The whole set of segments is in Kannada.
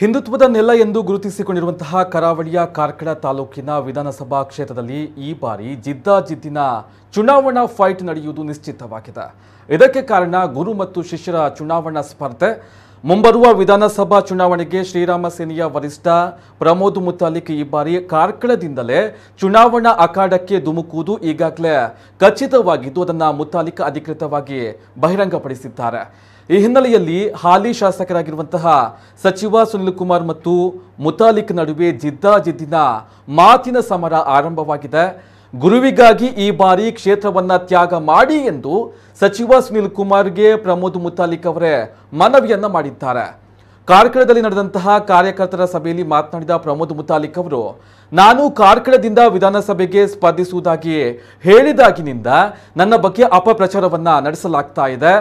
ಹಿಂದುತ್ವದ ನೆಲ ಎಂದು ಗುರುತಿಸಿಕೊಂಡಿರುವಂತಹ ಕರಾವಳಿಯ ಕಾರ್ಕಳ ತಾಲೂಕಿನ ವಿಧಾನಸಭಾ ಕ್ಷೇತ್ರದಲ್ಲಿ ಈ ಬಾರಿ ಜಿದ್ದಾಜಿದ್ದಿನ ಚುನಾವಣಾ ಫೈಟ್ ನಡೆಯುವುದು ನಿಶ್ಚಿತವಾಗಿದೆ. ಇದಕ್ಕೆ ಕಾರಣ ಗುರು ಮತ್ತು ಶಿಷ್ಯರ ಚುನಾವಣಾ ಸ್ಪರ್ಧೆ ಮುಂಬರುವ ವಿಧಾನಸಭಾ ಚುನಾವಣೆಗೆ ಶ್ರೀರಾಮ ಸೇನೆಯ ವರಿಷ್ಠ ಪ್ರಮೋದ್ ಮುತಾಲಿಕ್ ಈ ಬಾರಿ ಕಾರ್ಕಳದಿಂದಲೇ ಚುನಾವಣಾ ಅಖಾಡಕ್ಕೆ ಧುಮುಕುವುದು ಈಗಾಗಲೇ ಖಚಿತವಾಗಿದ್ದು ಅದನ್ನು ಮುತಾಲಿಕ್ ಅಧಿಕೃತವಾಗಿ ಬಹಿರಂಗಪಡಿಸಿದ್ದಾರೆ. ಈ ಹಿನ್ನೆಲೆಯಲ್ಲಿ ಹಾಲಿ ಶಾಸಕರಾಗಿರುವಂತಹ ಸಚಿವ ಸುನಿಲ್ ಕುಮಾರ್ ಮತ್ತು ಮುತಾಲಿಕ್ ನಡುವೆ ಜಿದ್ದಾಜಿದ್ದಿನ ಮಾತಿನ ಸಮರ ಆರಂಭವಾಗಿದೆ. ಗುರುವಿಗಾಗಿ ಈ ಬಾರಿ ಕ್ಷೇತ್ರವನ್ನ ತ್ಯಾಗ ಮಾಡಿ ಎಂದು ಸಚಿವ ಸುನಿಲ್ ಕುಮಾರ್ಗೆ ಪ್ರಮೋದ್ ಮುತಾಲಿಕ್ ಅವರೇ ಮನವಿಯನ್ನ ಮಾಡಿದ್ದಾರೆ. ಕಾರ್ಕಳದಲ್ಲಿ ನಡೆದಂತಹ ಕಾರ್ಯಕರ್ತರ ಸಭೆಯಲ್ಲಿ ಮಾತನಾಡಿದ ಪ್ರಮೋದ್ ಮುತಾಲಿಕ್ ಅವರು, ನಾನು ಕಾರ್ಕಳದಿಂದ ವಿಧಾನಸಭೆಗೆ ಸ್ಪರ್ಧಿಸುವುದಾಗಿ ಹೇಳಿದಾಗಿನಿಂದ ನನ್ನ ಬಗ್ಗೆ ಅಪಪ್ರಚಾರವನ್ನ ನಡೆಸಲಾಗ್ತಾ ಇದೆ.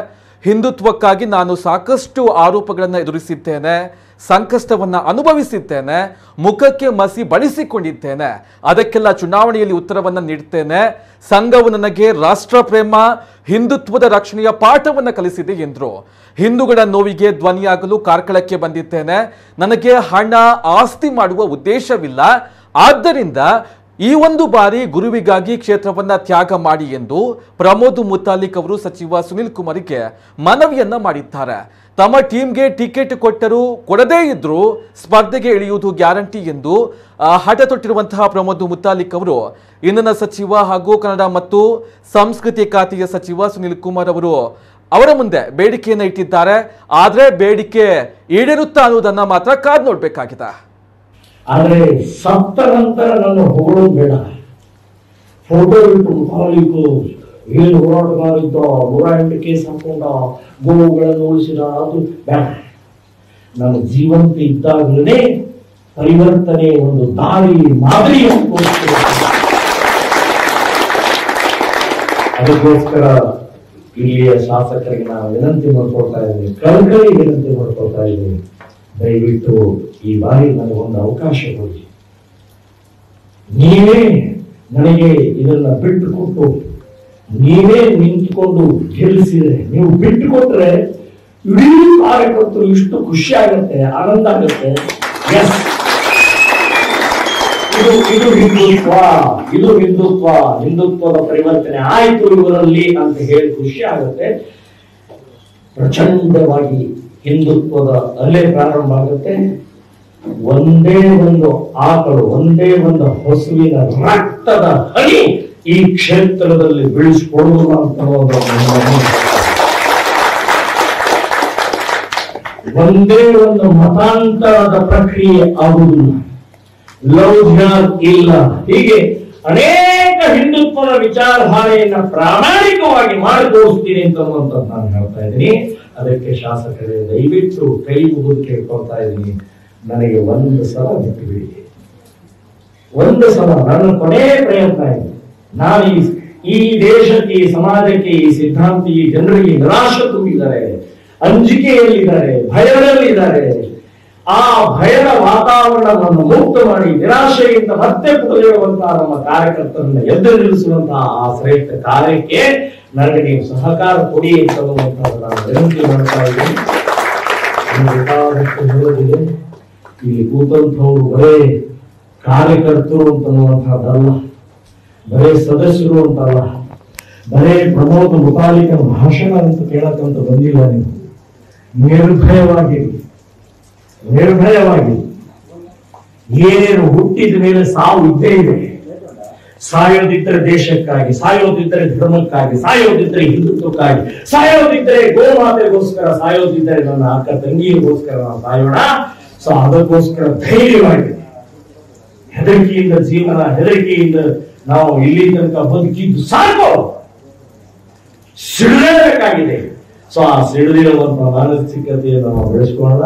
ಹಿಂದುತ್ವಕ್ಕಾಗಿ ನಾನು ಸಾಕಷ್ಟು ಆರೋಪಗಳನ್ನು ಎದುರಿಸಿದ್ದೇನೆ, ಸಂಕಷ್ಟವನ್ನು ಅನುಭವಿಸಿದ್ದೇನೆ, ಮುಖಕ್ಕೆ ಮಸಿ ಬಳಸಿಕೊಂಡಿದ್ದೇನೆ. ಅದಕ್ಕೆಲ್ಲ ಚುನಾವಣೆಯಲ್ಲಿ ಉತ್ತರವನ್ನು ನೀಡುತ್ತೇನೆ ಸಂಘವು ನನಗೆ ರಾಷ್ಟ್ರ ಪ್ರೇಮ ಹಿಂದುತ್ವದ ರಕ್ಷಣೆಯ ಪಾಠವನ್ನು ಕಲಿಸಿದೆ ಎಂದರು. ಹಿಂದೂಗಳ ನೋವಿಗೆ ಧ್ವನಿಯಾಗಲು ಕಾರ್ಕಳಕ್ಕೆ ಬಂದಿದ್ದೇನೆ. ನನಗೆ ಹಣ, ಆಸ್ತಿ ಮಾಡುವ ಉದ್ದೇಶವಿಲ್ಲ. ಆದ್ದರಿಂದ ಈ ಒಂದು ಬಾರಿ ಗುರುವಿಗಾಗಿ ಕ್ಷೇತ್ರವನ್ನ ತ್ಯಾಗ ಮಾಡಿ ಎಂದು ಪ್ರಮೋದ್ ಮುತಾಲಿಕ್ ಅವರು ಸಚಿವ ಸುನಿಲ್ ಕುಮಾರಿಗೆ ಮನವಿಯನ್ನ ಮಾಡಿದ್ದಾರೆ. ತಮ್ಮ ಟೀಮ್ಗೆ ಟಿಕೆಟ್ ಕೊಟ್ಟರು ಕೊಡದೇ ಇದ್ರೂ ಸ್ಪರ್ಧೆಗೆ ಇಳಿಯುವುದು ಗ್ಯಾರಂಟಿ ಎಂದು ಹಠ ತೊಟ್ಟಿರುವಂತಹ ಪ್ರಮೋದ್ ಮುತಾಲಿಕ್ ಅವರು ಇಂಧನ ಸಚಿವ ಹಾಗೂ ಕನ್ನಡ ಮತ್ತು ಸಂಸ್ಕೃತಿ ಖಾತೆಯ ಸಚಿವ ಸುನಿಲ್ ಕುಮಾರ್ ಅವರು ಅವರ ಮುಂದೆ ಬೇಡಿಕೆಯನ್ನು ಇಟ್ಟಿದ್ದಾರೆ. ಆದರೆ ಬೇಡಿಕೆ ಈಡೇರುತ್ತಾ ಅನ್ನೋದನ್ನ ಮಾತ್ರ ಕಾದ್ ನೋಡ್ಬೇಕಾಗಿದೆ. ಆದ್ರೆ ಸತ್ತ ನಂತರ ನನ್ನ ಹೊಗಳೋದು ಬೇಡ. ಫೋಟೋ ಇಟ್ಟು ಕಾಲಿಗೂ ಏನು ಹೋರಾಟಗಾರಿದ್ದ ಎಂಟು ಕೇಸ್ ಹಾಕೊಂಡ ಗೋವುಗಳನ್ನು ಉಳಿಸಿದ, ಅದು ಬೇಡ. ನನ್ನ ಜೀವಂತ ಇದ್ದಾಗಲೇ ಪರಿವರ್ತನೆ ಒಂದು ದಾರಿ ಮಾದರಿ ಅದಕ್ಕೋಸ್ಕರ ಇಲ್ಲಿಯ ಶಾಸಕರಿಗೆ ನಾನು ವಿನಂತಿ ಮಾಡ್ಕೊಳ್ತಾ ಇದ್ದೀನಿ. ಕಳಕಳಿ ವಿನಂತಿ ಮಾಡ್ಕೊಳ್ತಾ ಇದ್ದೀನಿ. ದಯವಿಟ್ಟು ಈ ಬಾರಿ ನನಗೊಂದು ಅವಕಾಶ ಕೊಡಿ. ನೀವೇ ನನಗೆ ಇದನ್ನ ಬಿಟ್ಟು ಕೊಟ್ಟು ನೀವೇ ನಿಂತುಕೊಂಡು ಗೆಲ್ಲಿಸಿದ್ರೆ, ನೀವು ಬಿಟ್ಟು ಕೊಟ್ರೆ ಇಡೀ ಕಾರ್ಯಕರ್ತರು ಇಷ್ಟು ಖುಷಿ ಆಗತ್ತೆ ಆನಂದ ಆಗುತ್ತೆ. ಎಸ್ ಇದು ಇದು ಹಿಂದುತ್ವ ಇದು ಹಿಂದುತ್ವ, ಹಿಂದುತ್ವದ ಪರಿವರ್ತನೆ ಆಯಿತು ಇವರಲ್ಲಿ ಅಂತ ಹೇಳಿ ಖುಷಿ ಆಗುತ್ತೆ ಪ್ರಚಂಡವಾಗಿ ಹಿಂದುತ್ವದ ಅಲ್ಲೇ ಪ್ರಾರಂಭ ಆಗುತ್ತೆ. ಒಂದೇ ಒಂದು ಆಕಳು, ಒಂದೇ ಒಂದು ಹಸುವಿನ ರಕ್ತದ ಹನಿ ಈ ಕ್ಷೇತ್ರದಲ್ಲಿ ಬೆಳೆಸಿಕೊಳ್ಳುವ ಅಂತ ಅನ್ನೋದು ನನ್ನ ಅಭಿಪ್ರಾಯ. ಒಂದೇ ಒಂದು ಮತಾಂತರದ ಪ್ರಕ್ರಿಯೆ ಆಗುವುದಿಲ್ಲ. ಲವ್ ಇಲ್ಲ. ಹೀಗೆ ಅನೇಕ ಹಿಂದುತ್ವದ ವಿಚಾರಧಾರೆಯನ್ನ ಪ್ರಾಮಾಣಿಕವಾಗಿ ಮಾಡಿ ತೋರಿಸ್ತೀನಿ ಅಂತ ನಾನು ಹೇಳ್ತಾ ಇದ್ದೀನಿ. ಅದಕ್ಕೆ ಶಾಸಕರೇ, ದಯವಿಟ್ಟು ಕೈ ಮುಗಿದು ಕೇಳ್ಕೊಳ್ತಾ ಇದ್ದೀನಿ. ನನಗೆ ಒಂದು ಸಲ ಬಿಟ್ಟು ಬಿಡಿ ಒಂದು ಸಲ ನನ್ನ ಕೊನೆ ಪ್ರಯತ್ನ ಇದೆ. ನಾನು ಈ ದೇಶಕ್ಕೆ, ಈ ಸಮಾಜಕ್ಕೆ, ಈ ಸಿದ್ಧಾಂತ, ಈ ಜನರಿಗೆ ನಿರಾಶೆ ತುಂಬಿದ್ದಾರೆ. ಅಂಜಿಕೆಯಲ್ಲಿದ್ದಾರೆ, ಭಯದಲ್ಲಿದ್ದಾರೆ. ಆ ಭಯದ ವಾತಾವರಣವನ್ನು ಮುಕ್ತ ಮಾಡಿ, ನಿರಾಶೆಯಿಂದ ಮತ್ತೆ ಪುಟಲಿರುವಂತಹ ನಮ್ಮ ಕಾರ್ಯಕರ್ತರನ್ನ ಎದ್ದು ನಿಲ್ಲಿಸುವಂತಹ ಆ ಶ್ರೇಷ್ಠ ಕಾರ್ಯಕ್ಕೆ ನನಗೆ ನೀವು ಸಹಕಾರ ಕೊಡಿ ಅಂತ ನಾನು ವಿನಂತಿ ಮಾಡ್ತಾ ಇದ್ದೀನಿ. ಹೇಳೋದಿದೆ ಇಲ್ಲಿ ಕೂತಂಥವ್ರು ಬರೇ ಕಾರ್ಯಕರ್ತರು ಅಂತನ್ನುವಂಥದ್ದಲ್ಲ ಬರೇ ಸದಸ್ಯರು ಅಂತಲ್ಲ ಬರೇ ಪ್ರಮೋದ್ ಮುತಾಲಿಕನ ಭಾಷಣ ಅಂತ ಕೇಳಕ್ಕಂತ ಬಂದಿಲ್ಲ ನೀವು. ನಿರ್ಭಯವಾಗಿ ನಿರ್ಭಯವಾಗಿ ಏನೇನು ಹುಟ್ಟಿದ ಮೇಲೆ ಸಾವು ಇದ್ದೇ ಇದೆ. ಸಾಯೋದಿದ್ದರೆ ದೇಶಕ್ಕಾಗಿ, ಸಾಯೋದಿದ್ದರೆ ಧರ್ಮಕ್ಕಾಗಿ, ಸಾಯೋದಿದ್ದರೆ ಹಿಂದುತ್ವಕ್ಕಾಗಿ, ಸಾಯೋದಿದ್ದರೆ ಗೋಮಾತೆಗೋಸ್ಕರ, ಸಾಯೋದಿದ್ದರೆ ನನ್ನ ಅಕ್ಕ ತಂಗಿಯಗೋಸ್ಕರ ನಾವು ಸಾಯೋಣ. ಸೊ ಅದಕ್ಕೋಸ್ಕರ ಧೈರ್ಯವಾಗಿ ಹೆದರಿಕೆಯಿಂದ ಜೀವನ, ಹೆದರಿಕೆಯಿಂದ ನಾವು ಇಲ್ಲಿ ತನಕ ಬದುಕಿದ್ದು ಸಾಕು. ಕಾಗಿದೆ ಸೊ ಆ ಸಿಡಿದಿರುವಂತಹ ಮಾನಸಿಕತೆಯನ್ನು ನಾವು ಬೆಳೆಸ್ಕೊಳ್ಳೋಣ.